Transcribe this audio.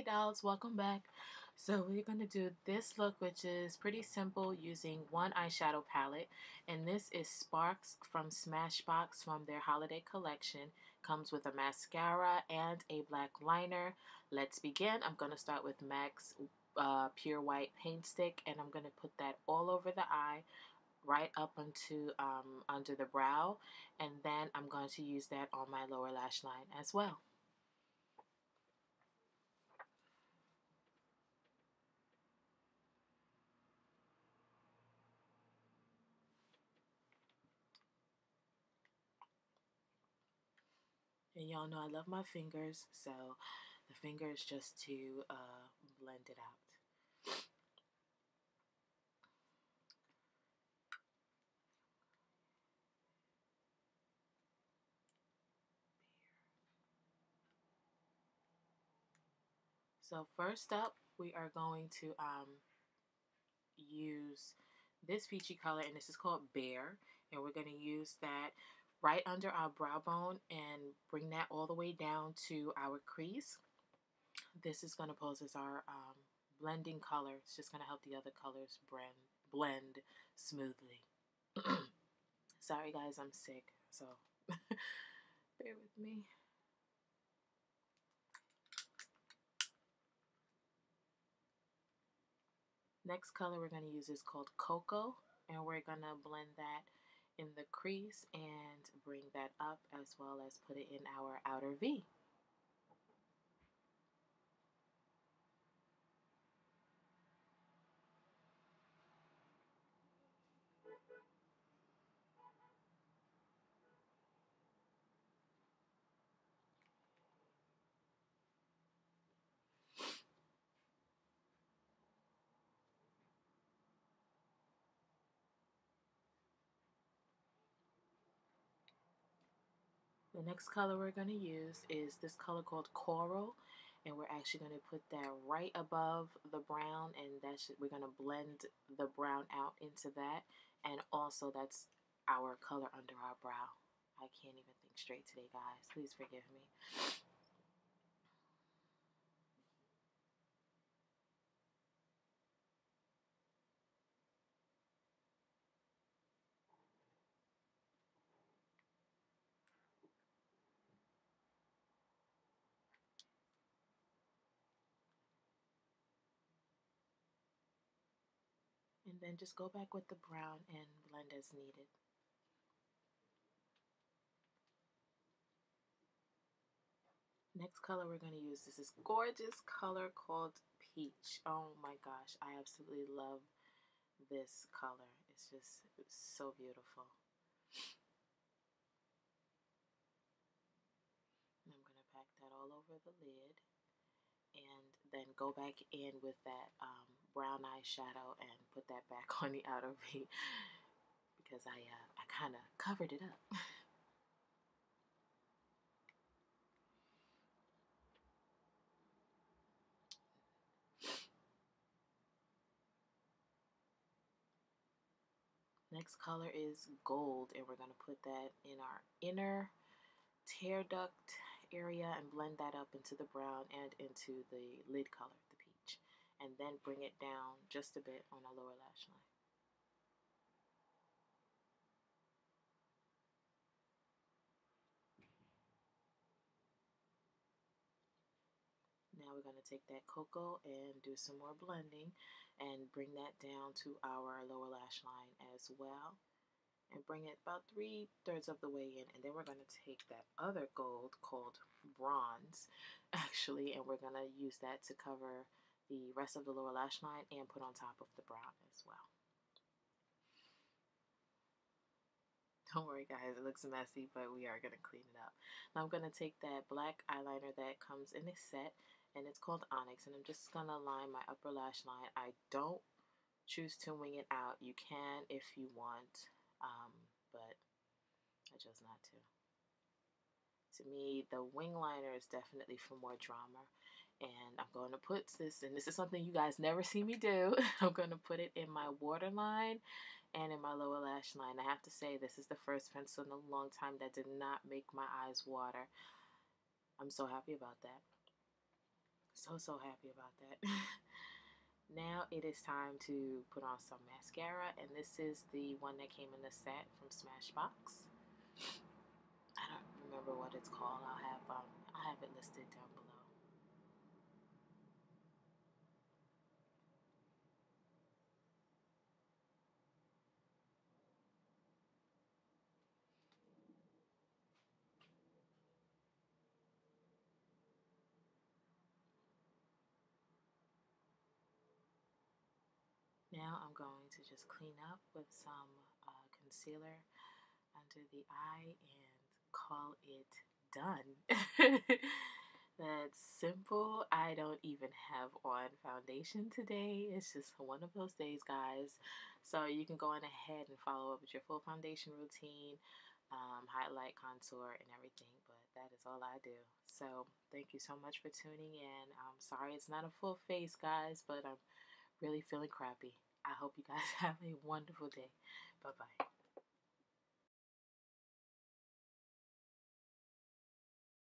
Hey dolls, welcome back. So we're going to do this look which is pretty simple using one eyeshadow palette and this is Sparks from Smashbox from their holiday collection. Comes with a mascara and a black liner. Let's begin. I'm going to start with MAC's uh, Pure White Paint Stick and I'm going to put that all over the eye right up onto um, under the brow and then I'm going to use that on my lower lash line as well. And y'all know I love my fingers, so the fingers just to uh, blend it out. So first up, we are going to um, use this peachy color, and this is called Bear, and we're going to use that right under our brow bone and bring that all the way down to our crease. This is going to pose as our um, blending color. It's just going to help the other colors blend, blend smoothly. Sorry guys, I'm sick, so bear with me. Next color we're going to use is called Cocoa, and we're going to blend that in the crease and bring that up as well as put it in our outer V. The next color we're going to use is this color called Coral and we're actually going to put that right above the brown and that's we're going to blend the brown out into that and also that's our color under our brow. I can't even think straight today guys. Please forgive me. Then just go back with the brown and blend as needed. Next color we're going to use this is this gorgeous color called Peach. Oh my gosh, I absolutely love this color. It's just it's so beautiful. And I'm going to pack that all over the lid and then go back in with that um, brown eyeshadow and put that back on the outer V because I, uh, I kind of covered it up. Next color is gold and we're going to put that in our inner tear duct area and blend that up into the brown and into the lid color. And then bring it down just a bit on our lower lash line. Now we're going to take that cocoa and do some more blending and bring that down to our lower lash line as well and bring it about three thirds of the way in and then we're going to take that other gold called bronze actually and we're going to use that to cover the rest of the lower lash line and put on top of the brown as well. Don't worry guys, it looks messy, but we are going to clean it up. Now I'm going to take that black eyeliner that comes in a set and it's called Onyx and I'm just going to line my upper lash line. I don't choose to wing it out. You can if you want um, but I chose not to. To me, the wing liner is definitely for more drama. And I'm going to put this, and this is something you guys never see me do. I'm going to put it in my waterline and in my lower lash line. I have to say, this is the first pencil in a long time that did not make my eyes water. I'm so happy about that. So, so happy about that. now it is time to put on some mascara, and this is the one that came in the set from Smashbox. I don't remember what it's called. I'll have um, I'll have it listed down below. Now I'm going to just clean up with some uh, concealer under the eye and call it done. That's simple. I don't even have on foundation today. It's just one of those days, guys. So you can go on ahead and follow up with your full foundation routine, um, highlight, contour, and everything. But that is all I do. So thank you so much for tuning in. I'm sorry it's not a full face, guys, but I'm really feeling crappy. I hope you guys have a wonderful day. Bye bye.